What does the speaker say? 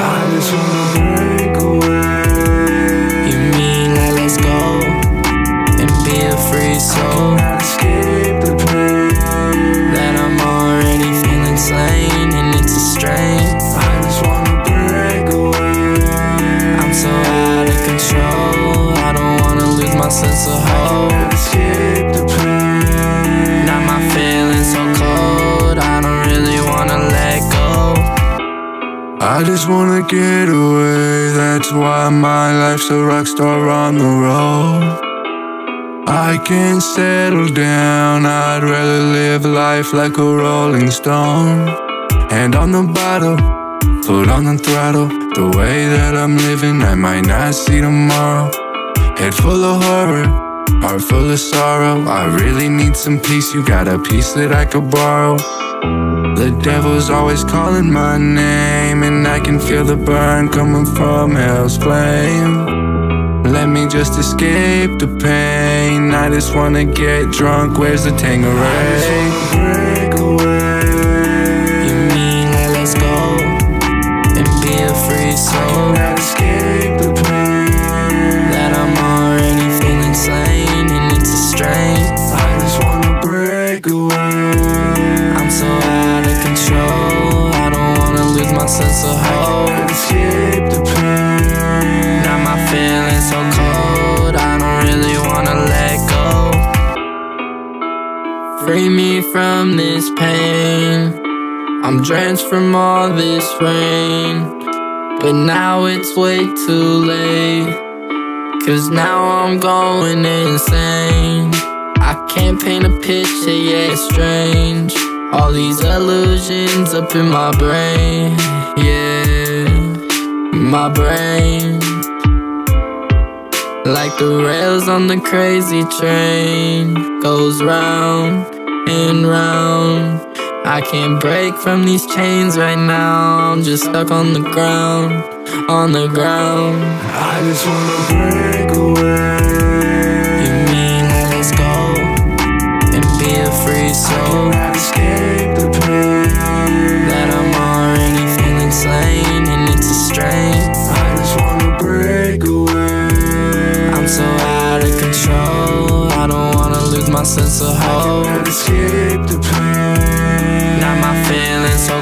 I just wanna I just wanna get away. That's why my life's a rockstar on the road. I can't settle down. I'd rather live life like a rolling stone. Hand on the bottle, foot on the throttle. The way that I'm living, I might not see tomorrow. Head full of horror, heart full of sorrow. I really need some peace. You got a piece that I could borrow. The devil's always calling my name, and I can feel the burn coming from hell's flame. Let me just escape the pain. I just wanna get drunk. Where's the Tanqueray? Free me from this pain. I'm drenched from all this rain. But now it's way too late. Cause now I'm going insane. I can't paint a picture yet, it's strange. All these illusions up in my brain. Yeah, my brain. Like the rails on the crazy train goes round and round. I can't break from these chains right now. I'm just stuck on the ground, on the ground. I just wanna break my sense of hope. Cannot escape the pain. Now my feelings so